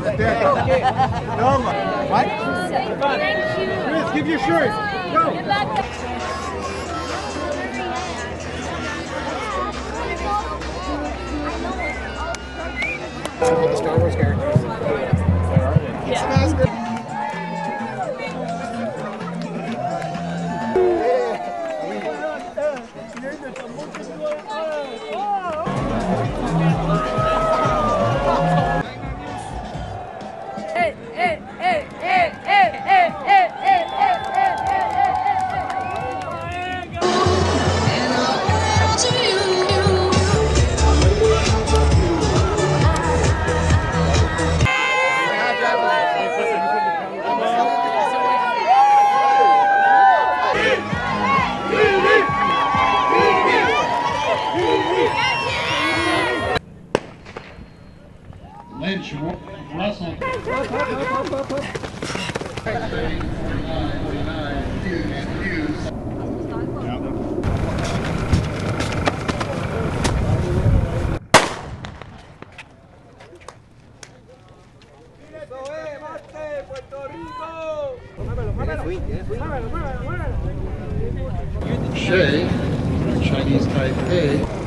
Okay. No, what? Thank you. Chris, give your shirt. Go. Star Wars characters. Lynch, Russell. Shea, Chinese Taipei.